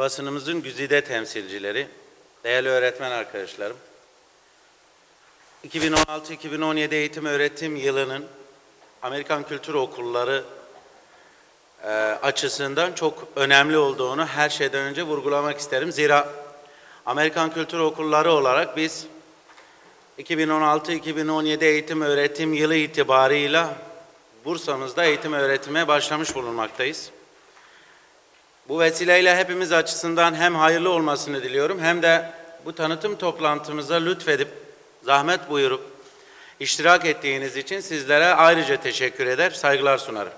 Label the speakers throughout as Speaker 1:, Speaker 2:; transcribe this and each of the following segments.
Speaker 1: basınımızın güzide temsilcileri, değerli öğretmen arkadaşlarım, 2016-2017 eğitim öğretim yılının Amerikan Kültür Okulları e, açısından çok önemli olduğunu her şeyden önce vurgulamak isterim. Zira Amerikan Kültür Okulları olarak biz 2016-2017 eğitim öğretim yılı itibarıyla Bursa'mızda eğitim öğretime başlamış bulunmaktayız. Bu vesileyle hepimiz açısından hem hayırlı olmasını diliyorum hem de bu tanıtım toplantımıza lütfedip zahmet buyurup iştirak ettiğiniz için sizlere ayrıca teşekkür eder, saygılar sunarım.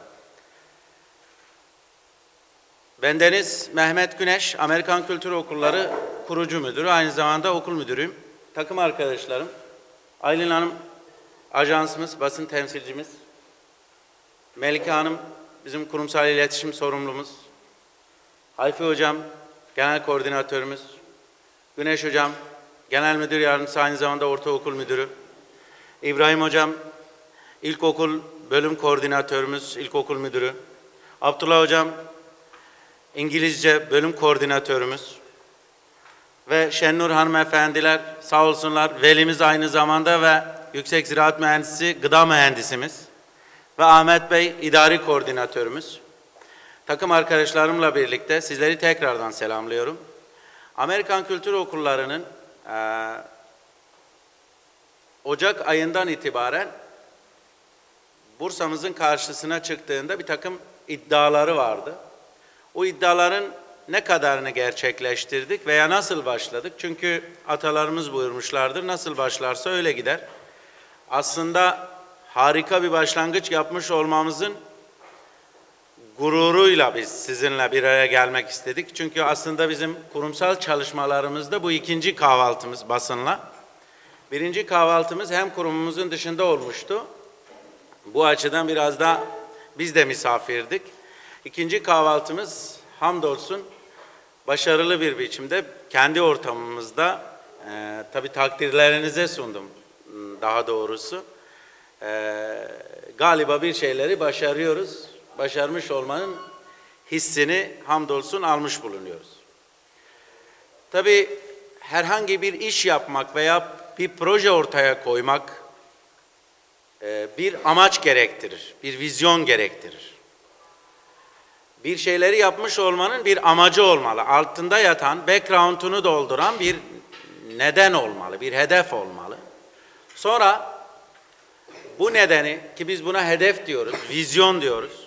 Speaker 1: Bendeniz Mehmet Güneş, Amerikan Kültür Okulları kurucu müdürü, aynı zamanda okul müdürüyüm. Takım arkadaşlarım, Aylin Hanım ajansımız, basın temsilcimiz, Melike Hanım bizim kurumsal iletişim sorumlumuz, Hayfi Hocam genel koordinatörümüz, Güneş Hocam genel müdür yardımcısı aynı zamanda ortaokul müdürü, İbrahim Hocam ilkokul bölüm koordinatörümüz, ilkokul müdürü, Abdullah Hocam İngilizce bölüm koordinatörümüz. Ve Şennur hanımefendiler sağ olsunlar velimiz aynı zamanda ve Yüksek Ziraat Mühendisi gıda mühendisimiz. Ve Ahmet Bey idari koordinatörümüz. Takım arkadaşlarımla birlikte sizleri tekrardan selamlıyorum. Amerikan Kültür Okulları'nın e, Ocak ayından itibaren Bursa'mızın karşısına çıktığında bir takım iddiaları vardı. O iddiaların ne kadarını gerçekleştirdik veya nasıl başladık? Çünkü atalarımız buyurmuşlardır, nasıl başlarsa öyle gider. Aslında harika bir başlangıç yapmış olmamızın gururuyla biz sizinle bir araya gelmek istedik. Çünkü aslında bizim kurumsal çalışmalarımızda bu ikinci kahvaltımız basınla. Birinci kahvaltımız hem kurumumuzun dışında olmuştu. Bu açıdan biraz da biz de misafirdik. İkinci kahvaltımız hamdolsun başarılı bir biçimde kendi ortamımızda e, tabi takdirlerinize sundum daha doğrusu. E, galiba bir şeyleri başarıyoruz. Başarmış olmanın hissini hamdolsun almış bulunuyoruz. Tabi herhangi bir iş yapmak veya bir proje ortaya koymak e, bir amaç gerektirir, bir vizyon gerektirir bir şeyleri yapmış olmanın bir amacı olmalı. Altında yatan, background'unu dolduran bir neden olmalı, bir hedef olmalı. Sonra bu nedeni ki biz buna hedef diyoruz, vizyon diyoruz.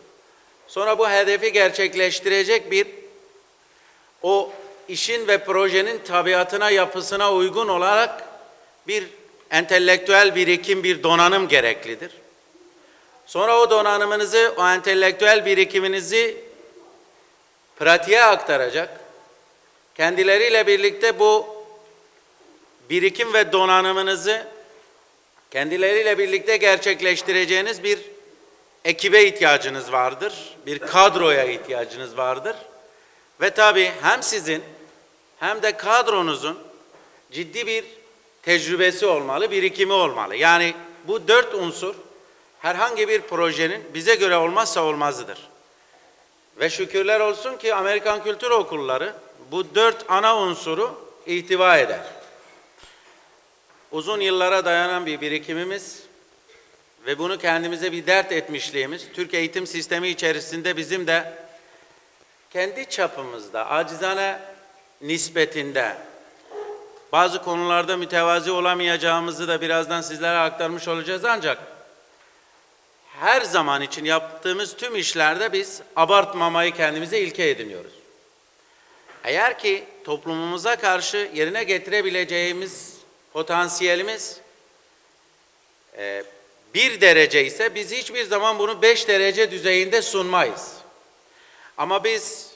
Speaker 1: Sonra bu hedefi gerçekleştirecek bir o işin ve projenin tabiatına, yapısına uygun olarak bir entelektüel birikim, bir donanım gereklidir. Sonra o donanımınızı, o entelektüel birikiminizi pratiğe aktaracak, kendileriyle birlikte bu birikim ve donanımınızı kendileriyle birlikte gerçekleştireceğiniz bir ekibe ihtiyacınız vardır, bir kadroya ihtiyacınız vardır. Ve tabii hem sizin hem de kadronuzun ciddi bir tecrübesi olmalı, birikimi olmalı. Yani bu dört unsur herhangi bir projenin bize göre olmazsa olmazıdır. Ve şükürler olsun ki Amerikan Kültür Okulları bu dört ana unsuru ihtiva eder. Uzun yıllara dayanan bir birikimimiz ve bunu kendimize bir dert etmişliğimiz, Türk eğitim sistemi içerisinde bizim de kendi çapımızda, acizane nispetinde bazı konularda mütevazi olamayacağımızı da birazdan sizlere aktarmış olacağız ancak her zaman için yaptığımız tüm işlerde biz abartmamayı kendimize ilke ediniyoruz. Eğer ki toplumumuza karşı yerine getirebileceğimiz potansiyelimiz e, bir derece ise biz hiçbir zaman bunu beş derece düzeyinde sunmayız. Ama biz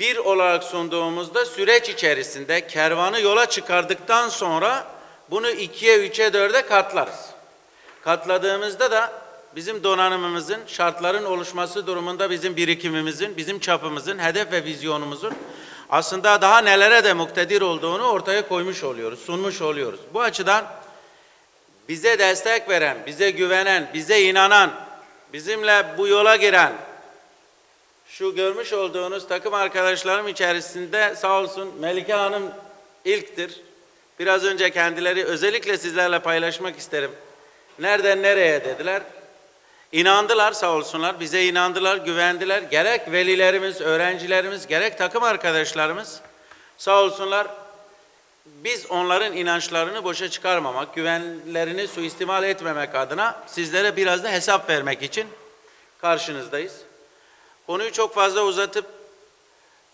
Speaker 1: bir olarak sunduğumuzda süreç içerisinde kervanı yola çıkardıktan sonra bunu ikiye, üçe, dörde katlarız. Katladığımızda da bizim donanımımızın, şartların oluşması durumunda bizim birikimimizin, bizim çapımızın, hedef ve vizyonumuzun aslında daha nelere de muktedir olduğunu ortaya koymuş oluyoruz, sunmuş oluyoruz. Bu açıdan bize destek veren, bize güvenen, bize inanan, bizimle bu yola giren Şu görmüş olduğunuz takım arkadaşlarım içerisinde sağ olsun Melike Hanım ilktir. Biraz önce kendileri özellikle sizlerle paylaşmak isterim. Nereden nereye dediler. İnandılar sağ olsunlar, bize inandılar, güvendiler. Gerek velilerimiz, öğrencilerimiz, gerek takım arkadaşlarımız sağ olsunlar. Biz onların inançlarını boşa çıkarmamak, güvenlerini suistimal etmemek adına sizlere biraz da hesap vermek için karşınızdayız. Konuyu çok fazla uzatıp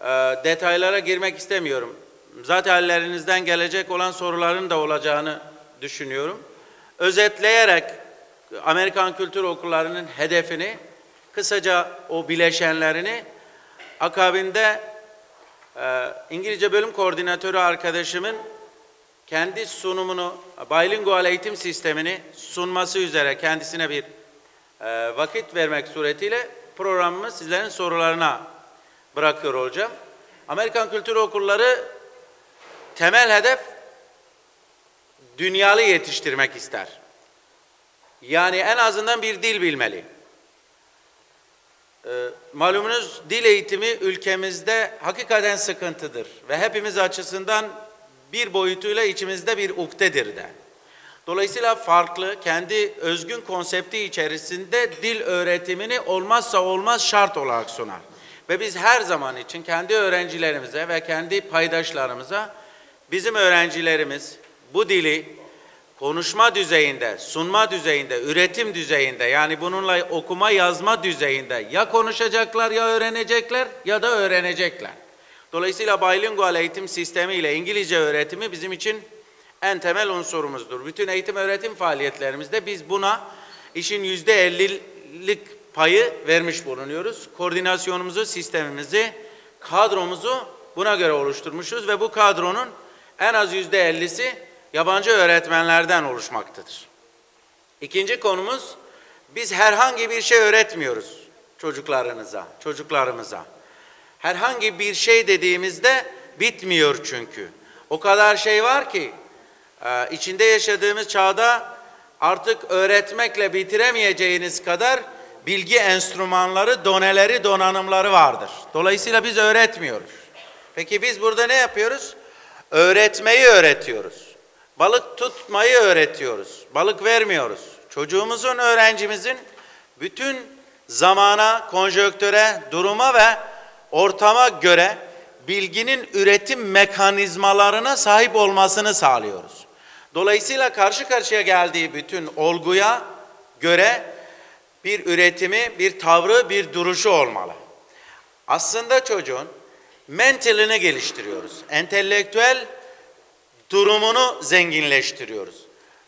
Speaker 1: e, detaylara girmek istemiyorum. Zaten ellerinizden gelecek olan soruların da olacağını düşünüyorum. Özetleyerek Amerikan Kültür Okulları'nın hedefini, kısaca o bileşenlerini, akabinde e, İngilizce bölüm koordinatörü arkadaşımın kendi sunumunu, bilingual eğitim sistemini sunması üzere kendisine bir e, vakit vermek suretiyle programımı sizlerin sorularına bırakıyor olacağım. Amerikan Kültür Okulları temel hedef dünyalı yetiştirmek ister. Yani en azından bir dil bilmeli. Ee, malumunuz dil eğitimi ülkemizde hakikaten sıkıntıdır ve hepimiz açısından bir boyutuyla içimizde bir uktedir de. Dolayısıyla farklı, kendi özgün konsepti içerisinde dil öğretimini olmazsa olmaz şart olarak sunar. Ve biz her zaman için kendi öğrencilerimize ve kendi paydaşlarımıza bizim öğrencilerimiz bu dili konuşma düzeyinde, sunma düzeyinde, üretim düzeyinde yani bununla okuma yazma düzeyinde ya konuşacaklar ya öğrenecekler ya da öğrenecekler. Dolayısıyla bilingual eğitim sistemi ile İngilizce öğretimi bizim için en temel unsurumuzdur. Bütün eğitim öğretim faaliyetlerimizde biz buna işin yüzde ellilik payı vermiş bulunuyoruz. Koordinasyonumuzu, sistemimizi, kadromuzu buna göre oluşturmuşuz ve bu kadronun en az yüzde ellisi yabancı öğretmenlerden oluşmaktadır. İkinci konumuz, biz herhangi bir şey öğretmiyoruz çocuklarınıza, çocuklarımıza. Herhangi bir şey dediğimizde bitmiyor çünkü. O kadar şey var ki ee, içinde yaşadığımız çağda artık öğretmekle bitiremeyeceğiniz kadar bilgi enstrümanları, doneleri, donanımları vardır. Dolayısıyla biz öğretmiyoruz. Peki biz burada ne yapıyoruz? Öğretmeyi öğretiyoruz. Balık tutmayı öğretiyoruz. Balık vermiyoruz. Çocuğumuzun, öğrencimizin bütün zamana, konjöktöre, duruma ve ortama göre bilginin üretim mekanizmalarına sahip olmasını sağlıyoruz. Dolayısıyla karşı karşıya geldiği bütün olguya göre bir üretimi, bir tavrı, bir duruşu olmalı. Aslında çocuğun mentalini geliştiriyoruz. Entelektüel durumunu zenginleştiriyoruz.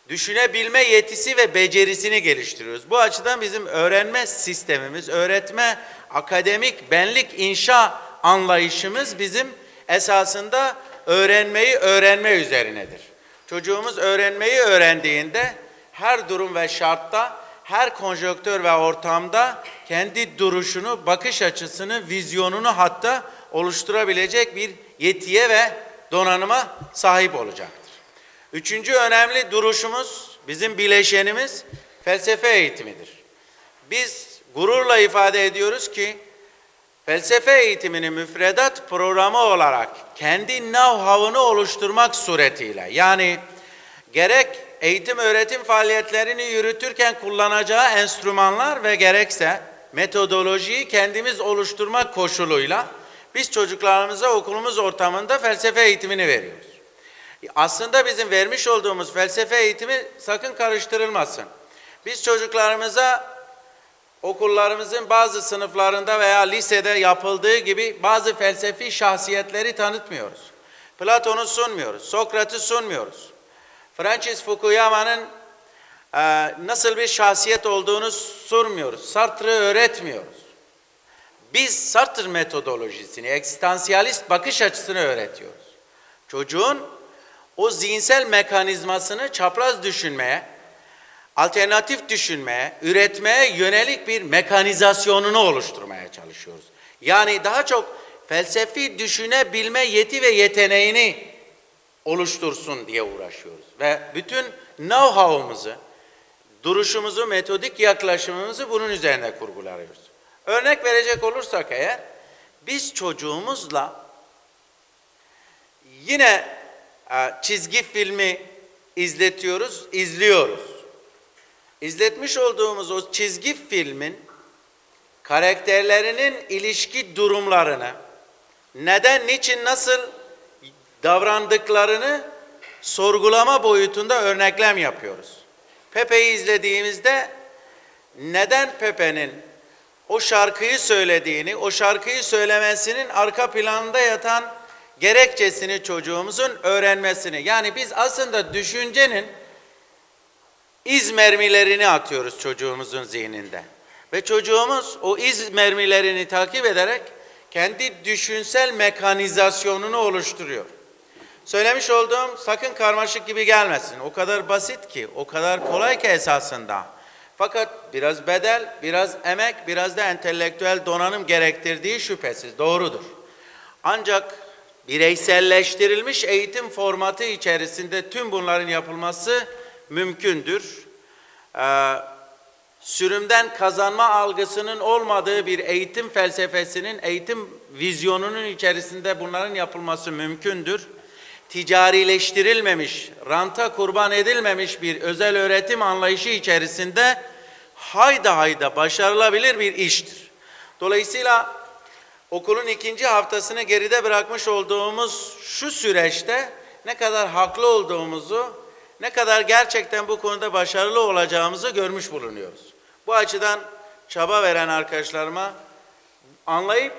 Speaker 1: Düşünebilme yetisi ve becerisini geliştiriyoruz. Bu açıdan bizim öğrenme sistemimiz, öğretme, akademik, benlik, inşa anlayışımız bizim esasında öğrenmeyi öğrenme üzerinedir. Çocuğumuz öğrenmeyi öğrendiğinde her durum ve şartta, her konjonktör ve ortamda kendi duruşunu, bakış açısını, vizyonunu hatta oluşturabilecek bir yetiye ve donanıma sahip olacaktır. Üçüncü önemli duruşumuz, bizim bileşenimiz felsefe eğitimidir. Biz gururla ifade ediyoruz ki felsefe eğitimini müfredat programı olarak kendi know-how'ını oluşturmak suretiyle yani gerek eğitim öğretim faaliyetlerini yürütürken kullanacağı enstrümanlar ve gerekse metodolojiyi kendimiz oluşturmak koşuluyla biz çocuklarımıza okulumuz ortamında felsefe eğitimini veriyoruz. Aslında bizim vermiş olduğumuz felsefe eğitimi sakın karıştırılmasın. Biz çocuklarımıza okullarımızın bazı sınıflarında veya lisede yapıldığı gibi bazı felsefi şahsiyetleri tanıtmıyoruz. Platon'u sunmuyoruz, Sokrat'ı sunmuyoruz. Francis Fukuyama'nın e, nasıl bir şahsiyet olduğunu sormuyoruz. Sartre'ı öğretmiyoruz. Biz Sartre metodolojisini, eksistansiyalist bakış açısını öğretiyoruz. Çocuğun o zihinsel mekanizmasını çapraz düşünmeye, alternatif düşünmeye, üretmeye yönelik bir mekanizasyonunu oluşturmaya çalışıyoruz. Yani daha çok felsefi düşünebilme yeti ve yeteneğini oluştursun diye uğraşıyoruz. Ve bütün know-how'umuzu, duruşumuzu, metodik yaklaşımımızı bunun üzerine kurguluyoruz. Örnek verecek olursak eğer, biz çocuğumuzla yine e, çizgi filmi izletiyoruz, izliyoruz. İzletmiş olduğumuz o çizgi filmin karakterlerinin ilişki durumlarını, neden, niçin, nasıl davrandıklarını sorgulama boyutunda örneklem yapıyoruz. Pepe'yi izlediğimizde neden Pepe'nin o şarkıyı söylediğini, o şarkıyı söylemesinin arka planında yatan gerekçesini çocuğumuzun öğrenmesini. Yani biz aslında düşüncenin iz mermilerini atıyoruz çocuğumuzun zihninde. Ve çocuğumuz o iz mermilerini takip ederek kendi düşünsel mekanizasyonunu oluşturuyor. Söylemiş olduğum sakın karmaşık gibi gelmesin. O kadar basit ki, o kadar kolay ki esasında. Fakat biraz bedel, biraz emek, biraz da entelektüel donanım gerektirdiği şüphesiz doğrudur. Ancak bireyselleştirilmiş eğitim formatı içerisinde tüm bunların yapılması mümkündür. Ee, sürümden kazanma algısının olmadığı bir eğitim felsefesinin, eğitim vizyonunun içerisinde bunların yapılması mümkündür. Ticarileştirilmemiş, ranta kurban edilmemiş bir özel öğretim anlayışı içerisinde hayda hayda başarılabilir bir iştir. Dolayısıyla okulun ikinci haftasını geride bırakmış olduğumuz şu süreçte ne kadar haklı olduğumuzu, ne kadar gerçekten bu konuda başarılı olacağımızı görmüş bulunuyoruz. Bu açıdan çaba veren arkadaşlarıma anlayıp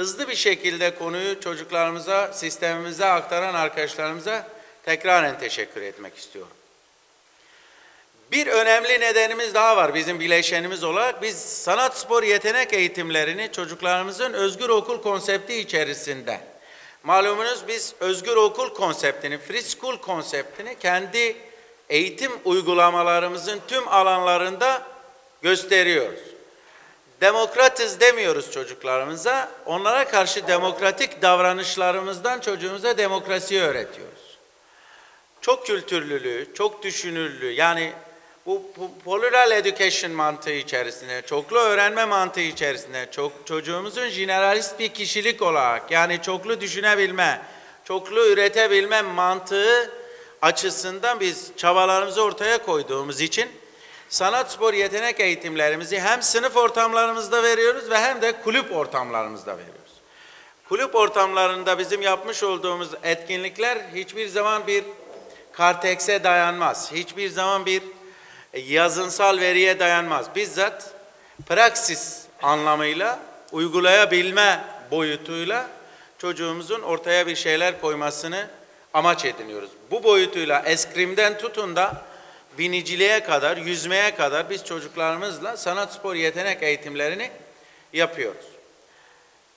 Speaker 1: hızlı bir şekilde konuyu çocuklarımıza, sistemimize aktaran arkadaşlarımıza tekraren teşekkür etmek istiyorum. Bir önemli nedenimiz daha var bizim bileşenimiz olarak. Biz sanat spor yetenek eğitimlerini çocuklarımızın özgür okul konsepti içerisinde. Malumunuz biz özgür okul konseptini, free school konseptini kendi eğitim uygulamalarımızın tüm alanlarında gösteriyoruz. Demokratız demiyoruz çocuklarımıza. Onlara karşı demokratik davranışlarımızdan çocuğumuza demokrasiyi öğretiyoruz. Çok kültürlülüğü, çok düşünürlüğü yani bu, bu plural education mantığı içerisinde, çoklu öğrenme mantığı içerisinde, çok çocuğumuzun generalist bir kişilik olarak yani çoklu düşünebilme, çoklu üretebilme mantığı açısından biz çabalarımızı ortaya koyduğumuz için sanat spor yetenek eğitimlerimizi hem sınıf ortamlarımızda veriyoruz ve hem de kulüp ortamlarımızda veriyoruz. Kulüp ortamlarında bizim yapmış olduğumuz etkinlikler hiçbir zaman bir kartekse dayanmaz. Hiçbir zaman bir yazınsal veriye dayanmaz. Bizzat praksis anlamıyla uygulayabilme boyutuyla çocuğumuzun ortaya bir şeyler koymasını amaç ediniyoruz. Bu boyutuyla eskrimden tutun da biniciliğe kadar, yüzmeye kadar biz çocuklarımızla sanat spor yetenek eğitimlerini yapıyoruz.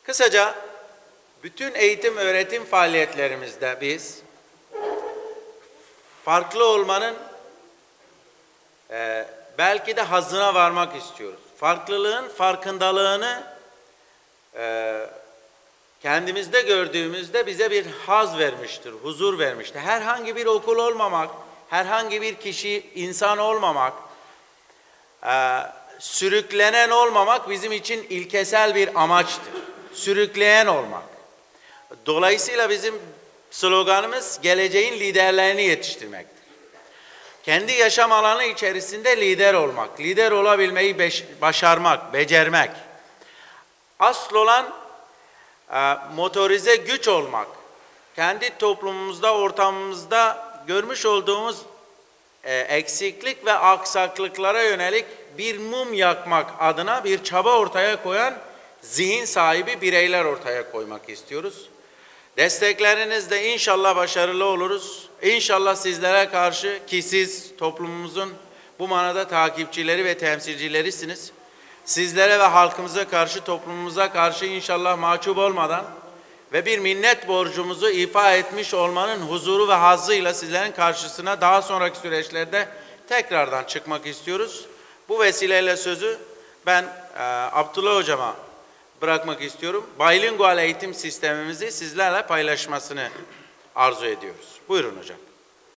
Speaker 1: Kısaca bütün eğitim öğretim faaliyetlerimizde biz farklı olmanın e, belki de hazına varmak istiyoruz. Farklılığın farkındalığını e, kendimizde gördüğümüzde bize bir haz vermiştir, huzur vermiştir. Herhangi bir okul olmamak, herhangi bir kişi, insan olmamak, e, sürüklenen olmamak bizim için ilkesel bir amaçtır. Sürükleyen olmak. Dolayısıyla bizim sloganımız geleceğin liderlerini yetiştirmektir. Kendi yaşam alanı içerisinde lider olmak, lider olabilmeyi beş, başarmak, becermek. Asıl olan e, motorize güç olmak. Kendi toplumumuzda, ortamımızda görmüş olduğumuz e, eksiklik ve aksaklıklara yönelik bir mum yakmak adına bir çaba ortaya koyan zihin sahibi bireyler ortaya koymak istiyoruz. Desteklerinizle inşallah başarılı oluruz. İnşallah sizlere karşı ki siz toplumumuzun bu manada takipçileri ve temsilcilerisiniz. Sizlere ve halkımıza karşı, toplumumuza karşı inşallah mahcup olmadan ve bir minnet borcumuzu ifa etmiş olmanın huzuru ve hazzıyla sizlerin karşısına daha sonraki süreçlerde tekrardan çıkmak istiyoruz. Bu vesileyle sözü ben e, Abdullah Hocama bırakmak istiyorum. Bilingual eğitim sistemimizi sizlerle paylaşmasını arzu ediyoruz. Buyurun hocam.